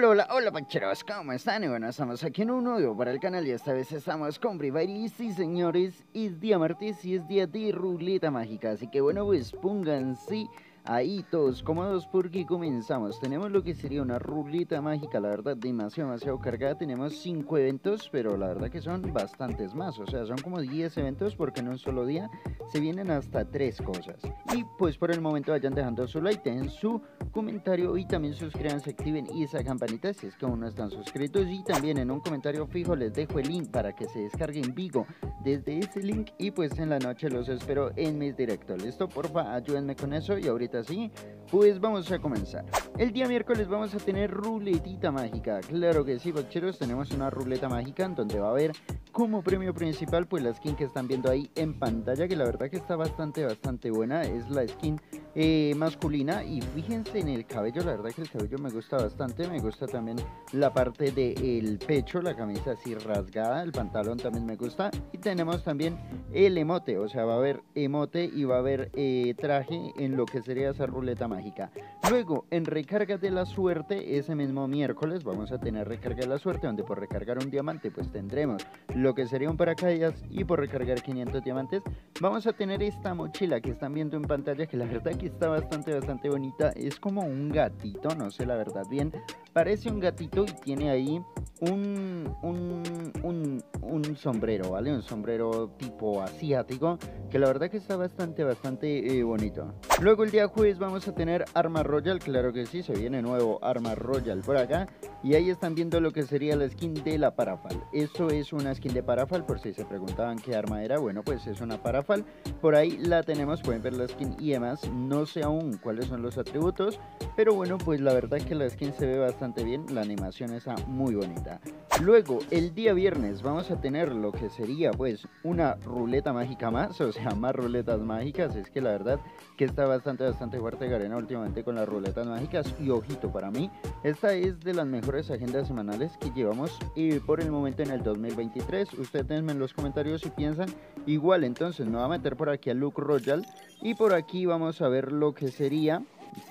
Hola, hola, hola, pancheros, ¿cómo están? Y bueno, estamos aquí en un nuevo para el canal y esta vez estamos con Free sí, señores, es día martes y es día de ruleta mágica, así que bueno, pues pónganse Ahí todos cómodos porque comenzamos. Tenemos lo que sería una ruleta mágica, la verdad, demasiado, demasiado cargada. Tenemos 5 eventos, pero la verdad que son bastantes más. O sea, son como 10 eventos porque en un solo día se vienen hasta 3 cosas. Y pues por el momento vayan dejando su like, dejen su comentario y también suscríbanse, activen esa campanita si es que aún no están suscritos. Y también en un comentario fijo les dejo el link para que se descarguen Vigo desde ese link. Y pues en la noche los espero en mis directos. ¿Listo? Porfa, ayúdenme con eso y ahorita así, pues vamos a comenzar. El día miércoles vamos a tener ruletita mágica. Claro que sí, bacheros, tenemos una ruleta mágica en donde va a haber como premio principal pues la skin que están viendo ahí en pantalla, que la verdad que está bastante, bastante buena. Es la skin eh, masculina y fíjense en el cabello, la verdad que el cabello me gusta bastante. Me gusta también la parte del pecho, la camisa así rasgada, el pantalón también me gusta. Y tenemos también el emote, o sea, va a haber emote y va a haber eh, traje en lo que sería esa ruleta mágica. Luego, en recarga de la suerte, ese mismo miércoles vamos a tener recarga de la suerte, donde por recargar un diamante, pues tendremos lo que sería un paracaídas y por recargar 500 diamantes, vamos a tener esta mochila que están viendo en pantalla, que la verdad que está bastante, bastante bonita. Es como un gatito, no sé la verdad bien. Parece un gatito y tiene ahí un, un, un, sombrero, ¿vale? Un sombrero tipo asiático, que la verdad que está bastante, bastante eh, bonito. Luego el día jueves vamos a tener Arma Royal, claro que sí, se viene nuevo Arma Royal por acá. Y ahí están viendo lo que sería la skin de la Parafal. Esto es una skin de Parafal, por si se preguntaban qué arma era, bueno, pues es una Parafal. Por ahí la tenemos, pueden ver la skin y demás. No sé aún cuáles son los atributos, pero bueno, pues la verdad que la skin se ve bastante bien, la animación está muy bonita. Luego, el día viernes vamos a tener lo que sería pues una ruleta mágica más, o sea, más ruletas mágicas. Es que la verdad que está bastante, bastante fuerte Garena últimamente con las ruletas mágicas. Y ojito, para mí, esta es de las mejores agendas semanales que llevamos y por el momento en el 2023. Ustedes denme en los comentarios si piensan igual. Entonces me voy a meter por aquí a Luke Royal y por aquí vamos a ver lo que sería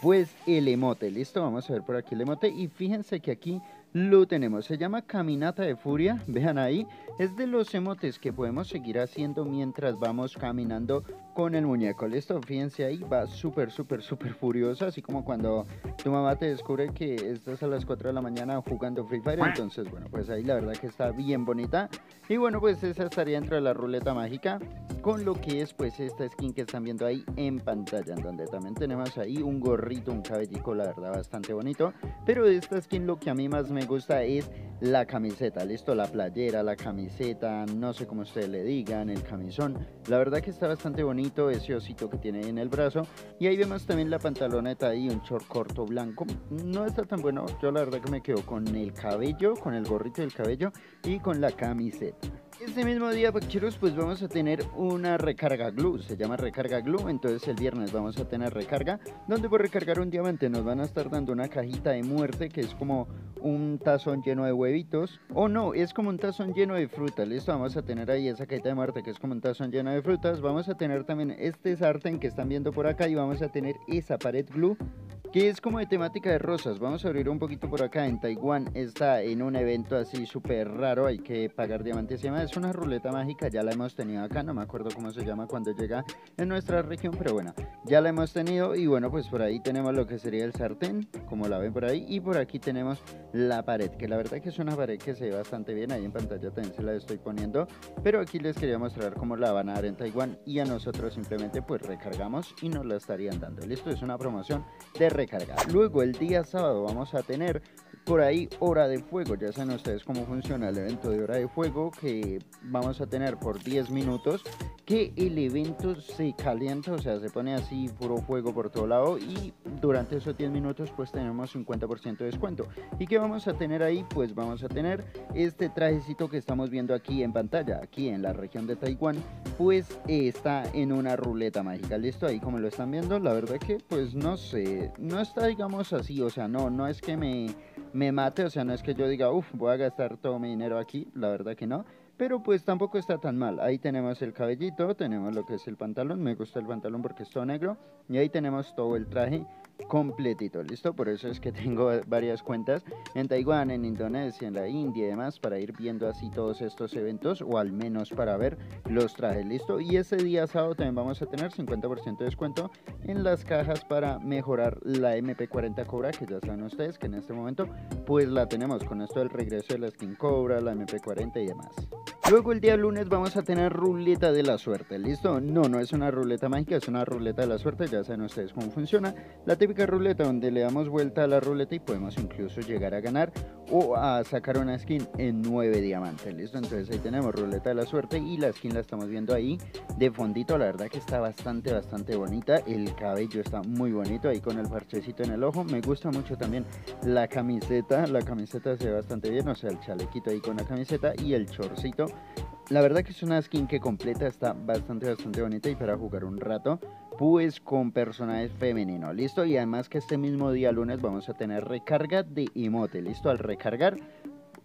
pues el emote. Listo, vamos a ver por aquí el emote y fíjense que aquí lo tenemos. Se llama Caminata de Furia. Vean ahí. Es de los emotes que podemos seguir haciendo mientras vamos caminando con el muñeco. Listo, fíjense ahí. Va súper, súper, súper furiosa. Así como cuando tu mamá te descubre que estás a las 4 de la mañana jugando Free Fire. Entonces, bueno, pues ahí la verdad que está bien bonita. Y bueno, pues esa estaría dentro de la ruleta mágica. Con lo que es pues esta skin que están viendo ahí en pantalla. En donde también tenemos ahí un gorrito, un cabellico, la verdad, bastante bonito. Pero esta skin lo que a mí más me me gusta es la camiseta, listo, la playera, la camiseta, no sé cómo ustedes le digan, el camisón. La verdad que está bastante bonito ese osito que tiene en el brazo. Y ahí vemos también la pantaloneta y un short corto blanco. No está tan bueno, yo la verdad que me quedo con el cabello, con el gorrito del cabello y con la camiseta. Este mismo día, Pacheros, pues vamos a tener una recarga glue, se llama recarga glue, entonces el viernes vamos a tener recarga, donde por recargar un diamante nos van a estar dando una cajita de muerte, que es como un tazón lleno de huevitos, o no, es como un tazón lleno de frutas, listo, vamos a tener ahí esa cajita de muerte, que es como un tazón lleno de frutas, vamos a tener también este sartén que están viendo por acá, y vamos a tener esa pared glue, que es como de temática de rosas. Vamos a abrir un poquito por acá. En Taiwán está en un evento así súper raro, hay que pagar diamantes y demás. Es una ruleta mágica, ya la hemos tenido acá, no me acuerdo cómo se llama cuando llega en nuestra región, pero bueno, ya la hemos tenido y bueno, pues por ahí tenemos lo que sería el sartén, como la ven por ahí, y por aquí tenemos la pared, que la verdad que es una pared que se ve bastante bien, ahí en pantalla también se la estoy poniendo, pero aquí les quería mostrar cómo la van a dar en Taiwán y a nosotros simplemente pues recargamos y nos la estarían dando. Listo, es una promoción de recarga. Luego el día sábado vamos a tener por ahí hora de fuego. Ya saben ustedes cómo funciona el evento de hora de fuego que vamos a tener por 10 minutos. Que el evento se calienta, o sea, se pone así puro fuego por todo lado y durante esos 10 minutos pues tenemos 50% de descuento. ¿Y qué vamos a tener ahí? Pues vamos a tener este trajecito que estamos viendo aquí en pantalla, aquí en la región de Taiwán, pues está en una ruleta mágica. Listo, ahí como lo están viendo, la verdad que pues no sé, no está digamos así, o sea, no, no es que me me mate, o sea, no es que yo diga, uff, voy a gastar todo mi dinero aquí, la verdad que no, pero pues tampoco está tan mal. Ahí tenemos el cabellito, tenemos lo que es el pantalón, me gusta el pantalón porque es todo negro, y ahí tenemos todo el traje completito, ¿listo? Por eso es que tengo varias cuentas en Taiwán, en Indonesia, en la India y demás para ir viendo así todos estos eventos o al menos para ver los trajes, ¿listo? Y ese día sábado también vamos a tener 50% de descuento en las cajas para mejorar la MP40 Cobra, que ya saben ustedes que en este momento pues la tenemos con esto del regreso de la Skin Cobra, la MP40 y demás. Luego el día lunes vamos a tener ruleta de la suerte, ¿listo? No, no es una ruleta mágica, es una ruleta de la suerte, ya saben ustedes cómo funciona. La típica ruleta donde le damos vuelta a la ruleta y podemos incluso llegar a ganar o a sacar una skin en 9 diamantes, ¿listo? Entonces ahí tenemos ruleta de la suerte y la skin la estamos viendo ahí de fondito, la verdad que está bastante, bastante bonita. El cabello está muy bonito ahí con el parchecito en el ojo. Me gusta mucho también la camiseta, la camiseta se ve bastante bien, o sea, el chalequito ahí con la camiseta y el chorcito la verdad que es una skin que completa, está bastante, bastante bonita y para jugar un rato, pues con personajes femeninos, ¿listo? Y además que este mismo día lunes vamos a tener recarga de emote, ¿listo? Al recargar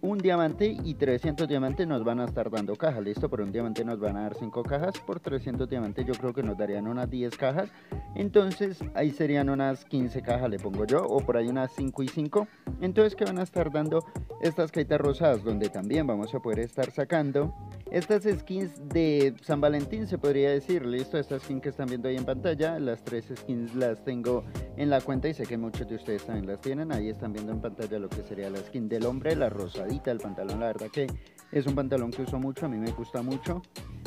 un diamante y 300 diamantes nos van a estar dando cajas, ¿listo? Por un diamante nos van a dar 5 cajas, por 300 diamantes yo creo que nos darían unas 10 cajas, entonces ahí serían unas 15 cajas, le pongo yo, o por ahí unas 5 y 5, entonces que van a estar dando estas cajitas rosadas, donde también vamos a poder estar sacando estas skins de San Valentín se podría decir, listo, estas skins que están viendo ahí en pantalla, las tres skins las tengo en la cuenta y sé que muchos de ustedes también las tienen, ahí están viendo en pantalla lo que sería la skin del hombre, la rosadita, el pantalón, la verdad que es un pantalón que uso mucho, a mí me gusta mucho.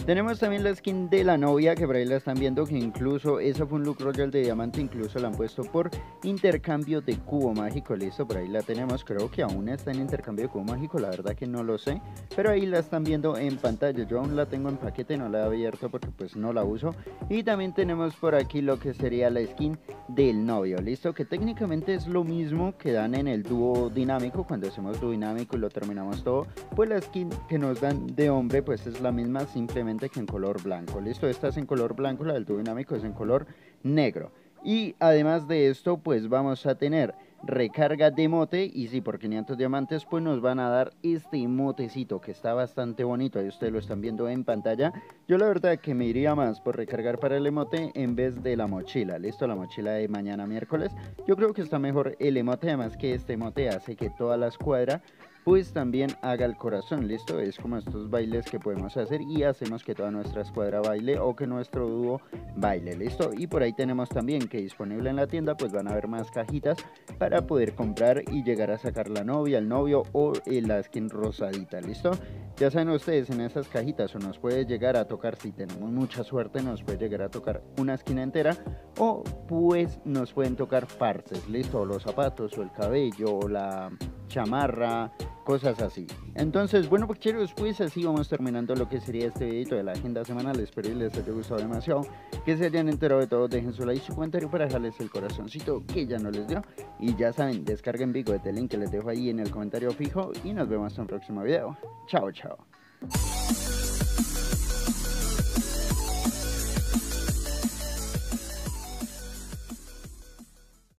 Tenemos también la skin de la novia, que por ahí la están viendo, que incluso, eso fue un look royal de diamante, incluso la han puesto por intercambio de cubo mágico, listo, por ahí la tenemos, creo que aún está en intercambio de cubo mágico, la verdad que no lo sé, pero ahí la están viendo en pantalla yo aún la tengo en paquete, no la he abierto porque pues no la uso. Y también tenemos por aquí lo que sería la skin del novio, ¿listo? Que técnicamente es lo mismo que dan en el dúo dinámico, cuando hacemos dúo dinámico y lo terminamos todo. Pues la skin que nos dan de hombre pues es la misma, simplemente que en color blanco, ¿listo? Esta es en color blanco, la del dúo dinámico es en color negro. Y además de esto pues vamos a tener recarga de mote y si por 500 diamantes pues nos van a dar este motecito que está bastante bonito, ahí ustedes lo están viendo en pantalla. Yo la verdad que me iría más por recargar para el emote en vez de la mochila, listo, la mochila de mañana miércoles. Yo creo que está mejor el emote, además que este emote hace que toda la escuadra pues también haga el corazón, ¿listo? Es como estos bailes que podemos hacer y hacemos que toda nuestra escuadra baile o que nuestro dúo baile, ¿listo? Y por ahí tenemos también que disponible en la tienda pues van a haber más cajitas para poder comprar y llegar a sacar la novia, el novio o la skin rosadita, ¿listo? Ya saben ustedes, en esas cajitas o nos puede llegar a tocar, si tenemos mucha suerte, nos puede llegar a tocar una esquina entera o pues nos pueden tocar partes, ¿listo? los zapatos o el cabello o la chamarra, cosas así. Entonces, bueno, pues pues así vamos terminando lo que sería este video de la agenda semanal. Espero que les haya gustado demasiado, que se hayan enterado de todo. Dejen su like y su comentario para dejarles el corazoncito que ya no les dio. Y ya saben, descarguen Vigo este link que les dejo ahí en el comentario fijo y nos vemos en un próximo video. Chao, chao.